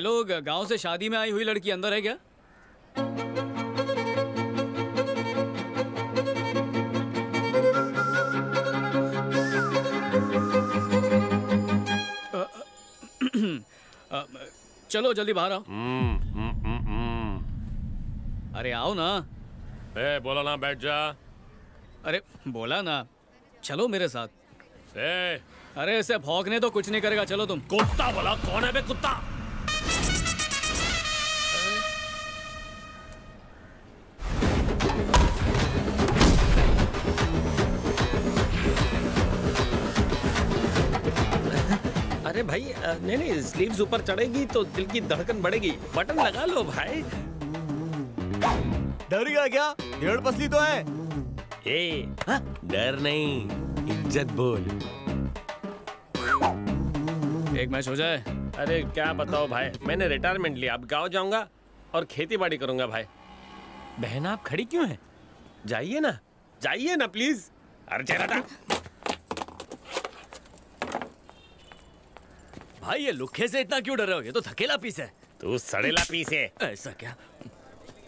भाई लोग गाँव से शादी में आई हुई लड़की अंदर है क्या? चलो जल्दी बाहर आओ। हम्म, हम्म, हम्म। अरे आओ ना। ए बोला ना बैठ जा। अरे बोला ना। चलो मेरे साथ। ए। अरे इसे भौंकने तो कुछ नहीं करेगा चलो तुम। कुत्ता बोला कौन है बे कुत्ता? अरे भाई नहीं नहीं स्लीव्स ऊपर चढ़ेगी तो दिल की धड़कन बढ़ेगी। बटन लगा लो भाई। डर गया क्या? डेढ़ पसली तो है। ए हाँ, डर नहीं इज़्ज़त बोल। एक मैच हो जाए। अरे क्या बताओ भाई मैंने रिटायरमेंट लिया अब गाँव जाऊँगा और खेती बाड़ी करूँगा भाई। बहन आप खड़ी क्यों हैं? जाइए ना जाइए ना प्लीज़ अरे चला था भाई ये लुखे से इतना क्यों डर रहे हो? ये तो थकेला पीस है। तू सड़ेला पीस है। ऐसा क्या?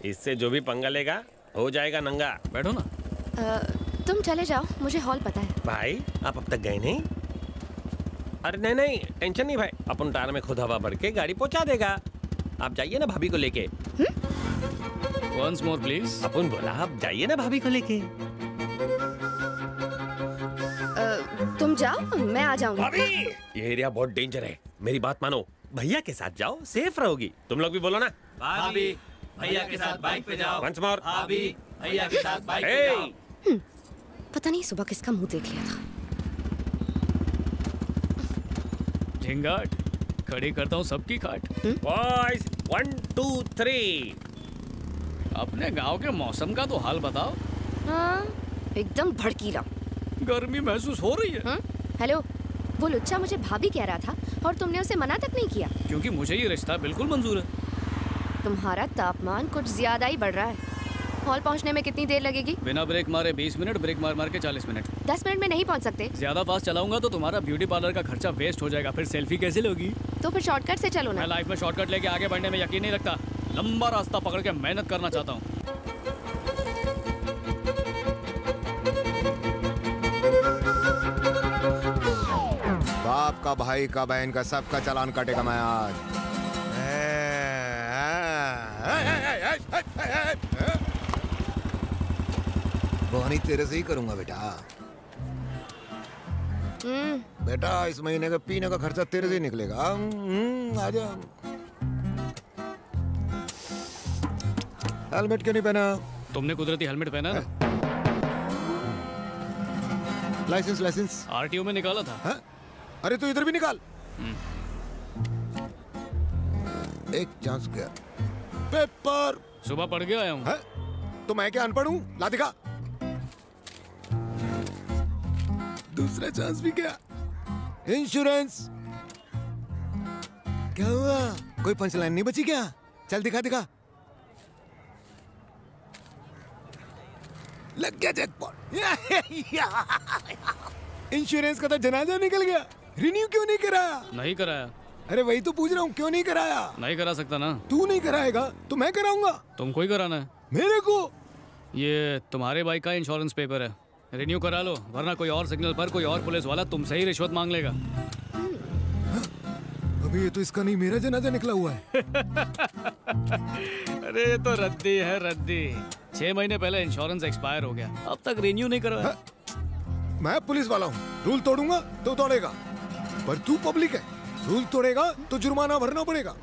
इससे जो भी पंगा लेगा हो जाएगा नंगा। बैठो ना। तुम चले जाओ मुझे हॉल पता है। भाई आप अब तक गए नहीं? अरे नहीं नहीं टेंशन नहीं भाई। अपन टायर में खुद हवा भर के गाड़ी पहुँचा देगा। आप जाइए ना भाभी को लेके। वंस मोर प्लीज़ अपन बोला आप जाइए ना भाभी को लेके। तुम जाओ मैं आ जाऊँगी। भाभी ये एरिया बहुत डेंजर है। मेरी बात मानो। भैया के साथ जाओ सेफ़ रहोगी। तुम लोग भी बोलो ना। भाभी भैया के साथ बाइक पे जाओ। वंस मोर भाभी भैया के साथ बाइक पे जाओ। पता नहीं सुबह किसका मुँह देख लिया था। झिंगाट खड़ी करता हूँ सबकी खाट। बॉयज़ वन टू थ्री अपने गाँव के मौसम का तो हाल बताओ। हाँ एकदम भड़कीला। गर्मी महसूस हो रही है। हाँ? हेलो? वो लुच्चा मुझे भाभी कह रहा था और तुमने उसे मना तक नहीं किया। क्योंकि मुझे ये रिश्ता बिल्कुल मंजूर है। तुम्हारा तापमान कुछ ज़्यादा ही बढ़ रहा है। हॉल पहुँचने में कितनी देर लगेगी? बिना ब्रेक मारे 20 मिनट ब्रेक मार मार के 40 मिनट। दस मिनट में नहीं पहुँच सकते। ज़्यादा फास्ट चलाऊँगा तो तुम्हारा ब्यूटी पार्लर का खर्चा वेस्ट हो जाएगा। फिर सेल्फी कैसे लोगी? तो फिर शॉर्टकट से चलो ना। मैं ना लाइफ में शॉर्टकट लेके आगे बढ़ने में यकीन नहीं रखता। लंबा रास्ता पकड़ के मेहनत करना चाहता हूँ। बाप का भाई का बहन का सबका चालान काटेगा मैं आज। बोनी तेरे से ही करूँगा बेटा। हम्म। बेटा इस महीने का पीने का खर्चा तेरे से ही निकलेगा। हम्म, आजा हेलमेट क्यों नहीं पहना? तुमने कुदरती हेलमेट पहना ना? Licence licence. आरटीओ में निकाला था। हाँ? अरे तू इधर भी निकाल। एक चांस गया। पेपर। सुबह पढ़ के आया हूँ। है? तो मैं क्या अनपढ़ हूँ? ला दिखा। दूसरा चांस भी गया। इंश्योरेंस क्या हुआ? कोई पंचलाइन नहीं बची क्या? चल दिखा दिखा। लग गया जैकपॉट इंश्योरेंस का तो जनाजा निकल गया। रिन्यू क्यों नहीं कराया? नहीं कराया। अरे वही तो पूछ रहा हूँ क्यों नहीं कराया? नहीं करा सकता ना। तू नहीं कराएगा तो मैं कराऊँगा। तुमको ही कराना है। मेरे को? ये तुम्हारे बाइक का इंश्योरेंस पेपर है। रिन्यू करा लो वरना कोई और सिग्नल पर कोई और पुलिस वाला तुमसे ही रिश्वत मांग लेगा। अभी ये तो इसका नहीं मेरा जनाजा निकला हुआ है। अरे ये तो रद्दी है रद्दी। छह महीने पहले इंश्योरेंस एक्सपायर हो गया। अब तक रिन्यू नहीं करवाया मैं पुलिस वाला हूँ। रूल तोड़ूँगा तो तोड़ेगा। पर तू पब्लिक है। रूल तोड़ेगा तो जुर्माना भरना पड़ेगा।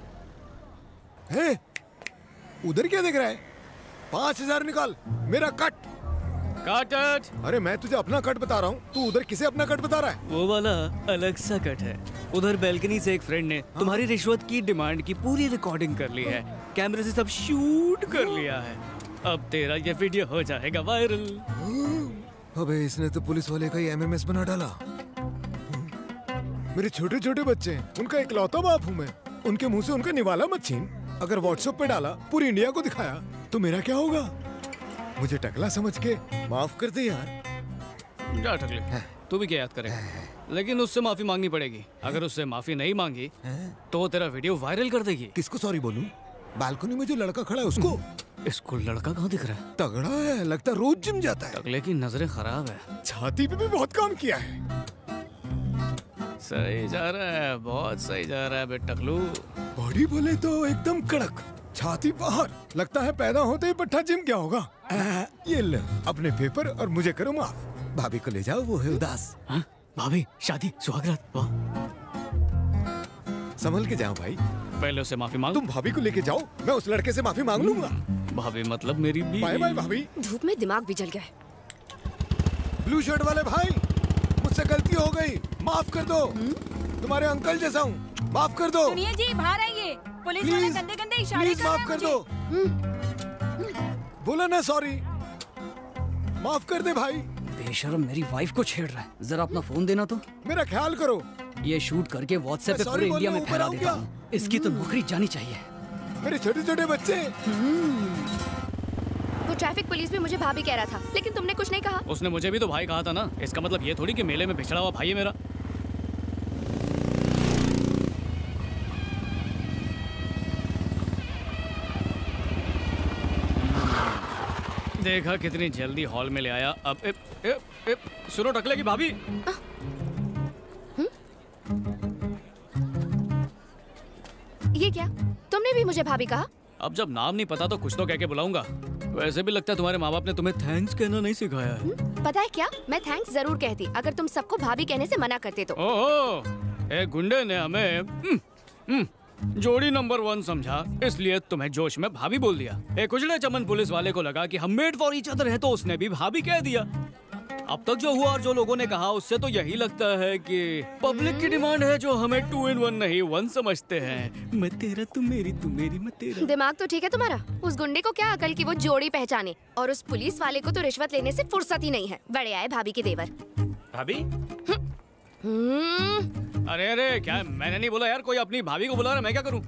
है? उधर क्या देख रहा है? पाँच हज़ार निकाल मेरा कट। काट अरे मैं तुझे अपना कट बता रहा हूँ। तू उधर किसे अपना कट बता रहा है? वो वाला अलग सा कट है। उधर बैल्कनी से एक फ्रेंड ने हाँ? तुम्हारी रिश्वत की डिमांड की पूरी रिकॉर्डिंग कर ली है। कैमरे से सब शूट कर लिया है। अब तेरा ये वीडियो हो जाएगा वायरल अबे इसने तो पुलिस वाले का ही एमएमएस बना डाला। मेरे छोटे छोटे बच्चे हैं उनका इकलौता बाप हूँ मैं। उनके मुँह से उनका निवाला मत छीन। अगर व्हाट्सएप पे डाला पूरी इंडिया को दिखाया तो मेरा क्या होगा? मुझे टकला समझ के माफ़ कर दे यार। जा टकले तू भी क्या याद करे लेकिन उससे माफ़ी मांगनी पड़ेगी। अगर उससे माफ़ी नहीं मांगी तो वो तेरा वीडियो वायरल कर देगी। किसको सॉरी बोलूँ? बालकनी में जो लड़का खड़ा है उसको? इसको लड़का कहाँ दिख रहा है? तगड़ा है लगता है रोज जिम जाता है। टकले की नज़रें खराब है। छाती पे भी बहुत काम किया है। सही जा रहा है बहुत सही जा रहा है बे टकलू। बॉडी बोले तो एकदम कड़क छाती बाहर लगता है पैदा होते ही पट्टा जिम क्या होगा। आ, ये ले अपने पेपर और मुझे करो माफ़। भाभी को ले जाओ वो है उदास। हाँ? भाभी शादी सुहागरात संभल के जाओ भाई। पहले उसे माफ़ी मांग। तुम भाभी को लेके जाओ मैं उस लड़के से माफ़ी मांग लूँगा। भाभी मतलब मेरी बाय बाय भाभी। धूप में दिमाग भी जल गया है। ब्लू शर्ट वाले भाई। मुझसे गलती हो गई। माफ़ कर दो। तुम्हारे अंकल जैसा हूँ। माफ़ कर दो। सुनिए जी बाहर आइए पुलिस वाले गंदे गंदे इशारे प्लीज़ कर रहे माफ़ हैं कर मुझे। दो। बोला ना सॉरी माफ़ कर दे भाई। बेशरम मेरी वाइफ को छेड़ रहा है। जरा अपना फ़ोन देना तो। मेरा ख्याल करो। ये शूट करके व्हाट्सएप पे पूरे इंडिया में फैला देता हूँ। इसकी तो नौकरी जानी चाहिए। मेरे छोटे छोटे बच्चे वो ट्रैफ़िक पुलिस भी मुझे भाभी कह रहा था लेकिन तुमने कुछ नहीं कहा। उसने मुझे भी तो भाई कहा था ना। इसका मतलब ये थोड़ी कि मेले में पिछड़ा हुआ भाई है मेरा। देखा कितनी जल्दी हॉल में ले आया। अब ए, ए, ए, सुनो टकले की भाभी। ये क्या? तुमने भी मुझे भाभी कहा? अब जब नाम नहीं पता तो कुछ तो कह के बुलाऊँगा। वैसे भी लगता है तुम्हारे माँ बाप ने तुम्हें थैंक्स कहना नहीं सिखाया है। पता है क्या? मैं थैंक्स ज़रूर कहती अगर तुम सबको भाभी कहने से मना करते तो। ओहो एक गुंडे ने हमें हम्म, हम्म, जोड़ी नंबर वन समझा इसलिए तुम्हें जोश में भाभी बोल दिया। एक उजड़े चमन पुलिस वाले को लगा कि हम मेड फॉर इच अदर है तो उसने भी भाभी कह दिया। अब तक जो हुआ और जो लोगों ने कहा उससे तो यही लगता है कि पब्लिक की डिमांड है जो हमें टू इन वन नहीं वन समझते हैं। मैं तेरा तू मेरी तू मेरी मैं तेरा। दिमाग तो ठीक है तुम्हारा? उस गुंडे को क्या अकल की वो जोड़ी पहचाने? और उस पुलिस वाले को तो रिश्वत लेने से फुर्सत ही नहीं है। बड़े आए भाभी के देवर। भाभी? हम्म, अरे अरे क्या? मैंने नहीं बोला यार कोई अपनी भाभी को बुला रहा मैं क्या करूँ?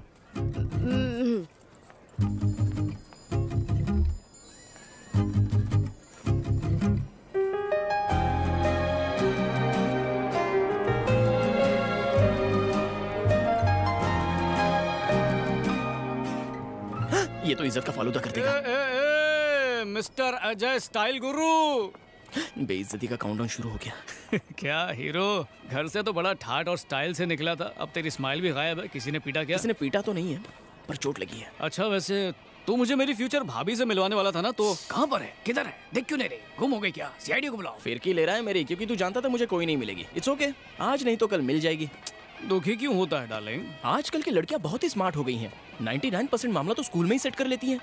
ये तो इज़्ज़त का फालूदा कर देगा। ए, ए, ए, मिस्टर अजय स्टाइल गुरु। बेइज्जती का काउंटडाउन शुरू हो गया। क्या हीरो? घर से तो बड़ा ठाट और स्टाइल से निकला था। अब तेरी स्माइल भी गायब है। किसी ने पीटा क्या? किसी ने पीटा तो नहीं है पर चोट लगी है। अच्छा वैसे तू मुझे मेरी फ्यूचर भाभी से मिलवाने वाला था ना तो कहाँ पर है? किधर है? देख क्यों नहीं रही? गुम हो गई क्या? सीआईडी को बुलाओ। फिरकी ले रहा है मेरी? क्योंकि तू जानता था मुझे कोई नहीं मिलेगी। इट्स ओके आज नहीं तो कल मिल जाएगी। दुखी क्यों होता है डार्लिंग आजकल की लड़कियाँ बहुत ही स्मार्ट हो गई हैं। 99% मामला तो स्कूल में ही सेट कर लेती हैं।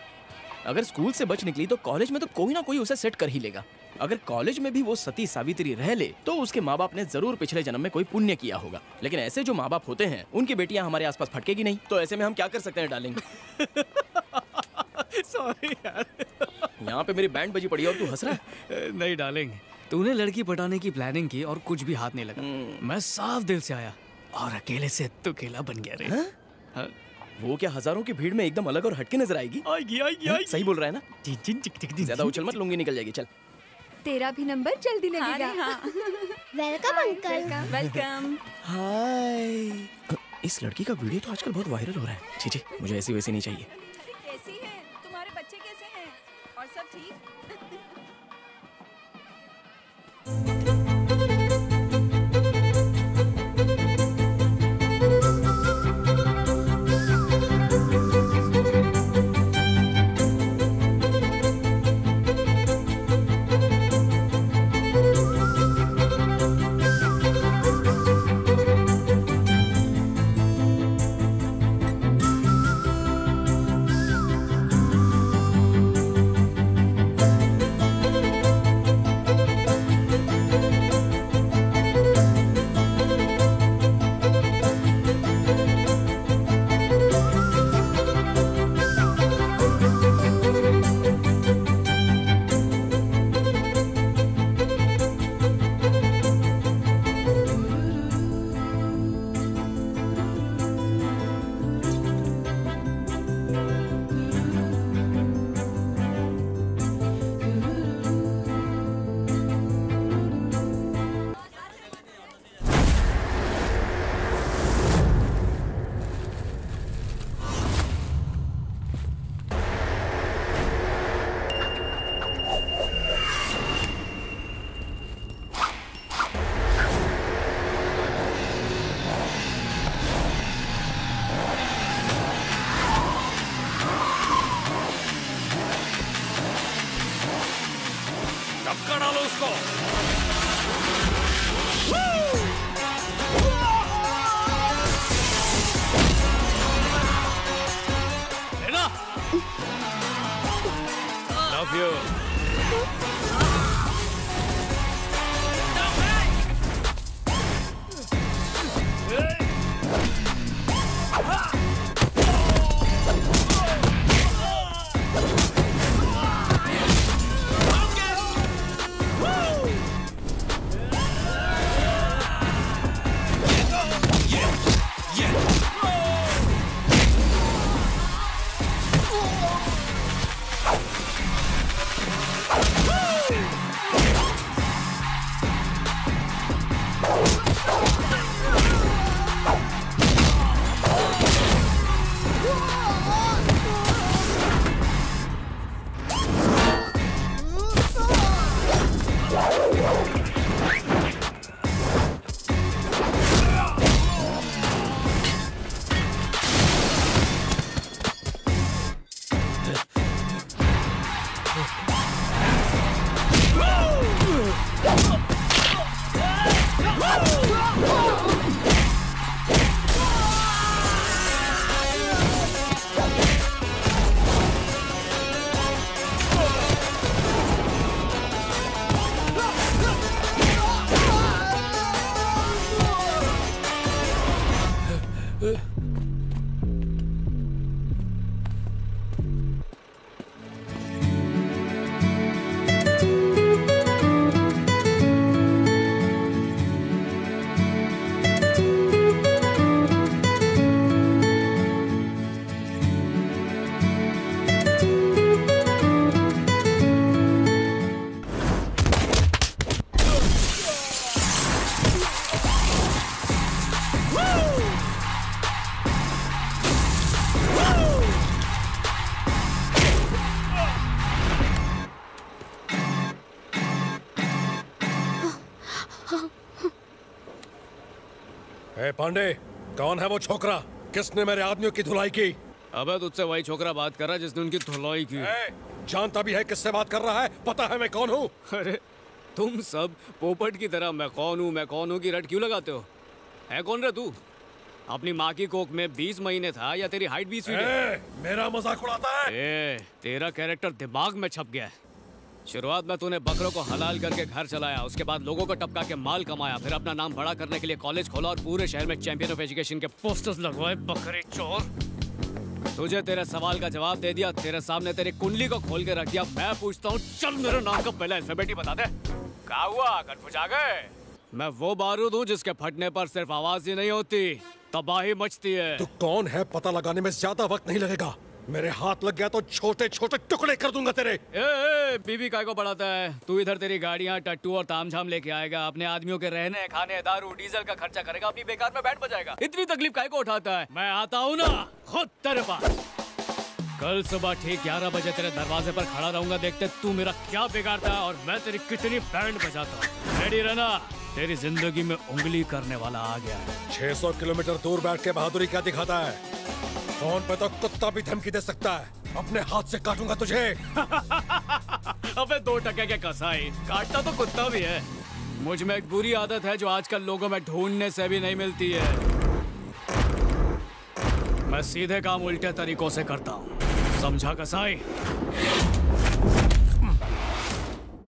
अगर स्कूल से बच निकली तो कॉलेज में तो कोई ना कोई उसे सेट कर ही लेगा। अगर कॉलेज में भी वो सती सावित्री रह ले तो उसके माँ बाप ने ज़रूर पिछले जन्म में कोई पुण्य किया होगा। लेकिन ऐसे जो माँ बाप होते हैं उनकी बेटियाँ हमारे आसपास फटकेगी नहीं। तो ऐसे में हम क्या कर सकते हैं डार्लिंग सॉरी यार। यहाँ पे मेरी बैंड बजी पड़ी और तू हंस रहा है। नहीं डार्लिंग तूने लड़की पटाने की प्लानिंग की और कुछ भी हाथ नहीं लगा। मैं साफ़ दिल से आया। और अकेले से तू अकेला बन गया रे। हाँ? वो क्या हज़ारों की भीड़ में एकदम अलग और हटके नज़र आएगी? आएगी आएगी हाँ, आएगी। सही बोल रहा है ना? जी ज़्यादा उछल मत लूँगी निकल जाएगी चल। तेरा भी नंबर जल्दी लगेगा। वेलकम अंकल वेलकम हाय इस लड़की का वीडियो तो आजकल बहुत वायरल हो रहा है। जी जी मुझे ऐसी वैसी नहीं चाहिए। उसको लेना लव यू ए पांडे। कौन है वो छोकरा? किसने मेरे आदमियों की धुलाई की? अबे तुझसे वही छोकरा बात कर रहा है जिसने उनकी धुलाई की। ए, जानता भी है किससे बात कर रहा है? पता है मैं कौन हूँ। अरे तुम सब पोपट की तरह मैं कौन हूँ मैं कौन हूँ की रट क्यों लगाते हो? है कौन रे तू? अपनी माँ की कोख में 20 महीने था या तेरी हाइट 20 फीट मेरा मज़ाक उड़ाता है। ए, तेरा कैरेक्टर दिमाग में छप गया है। शुरुआत में तूने बकरों को हलाल करके घर चलाया, उसके बाद लोगों को टपका के माल कमाया, फिर अपना नाम बड़ा करने के लिए कॉलेज खोला और पूरे शहर में चैंपियन ऑफ़ एजुकेशन के पोस्टर्स लगवाए, बकरे चोर। तुझे तेरे सवाल का जवाब दे दिया, तेरे सामने तेरी कुंडली को खोल के रख दिया। मैं पूछता हूँ, चल मेरे नाम का पहला अल्फ़ाबेट ही बता दे। क्या हुआ? आ गए? मैं वो बारूद हूँ जिसके फटने पर सिर्फ़ आवाज़ ही नहीं होती, तबाही मचती है। तू कौन है पता लगाने में ज़्यादा वक्त नहीं लगेगा? मेरे हाथ लग गया तो छोटे छोटे टुकड़े कर दूँगा तेरे। ए, ए, बीबी काय को बढ़ाता है? तू इधर तेरी गाड़ियाँ टट्टू और तामझाम लेके आएगा। अपने आदमियों के रहने खाने दारू डीजल का खर्चा करेगा अपनी बेकार में बैठ बजाएगा। इतनी तकलीफ़ काय को उठाता है? मैं आता हूँ ना खुद तेरे पास। कल सुबह ठीक ग्यारह बजे तेरे दरवाजे पर खड़ा रहूँगा देखते तू मेरा क्या बिगाड़ता है और मैं तेरी कितनी बैंड बजाता हूँ। रेडी रहना तेरी ज़िंदगी में उंगली करने वाला आ गया है। 600 किलोमीटर दूर बैठ के बहादुरी क्या दिखाता है? फ़ोन पे तो कुत्ता भी धमकी दे सकता है। अपने हाथ से काटूँगा तुझे। अबे दो टके के कसाई। काटता तो कुत्ता भी है। मुझमें एक बुरी आदत है जो आजकल लोगों में ढूँढने से भी नहीं मिलती है। मैं सीधे काम उल्टे तरीकों से करता हूँ। समझा कसाई?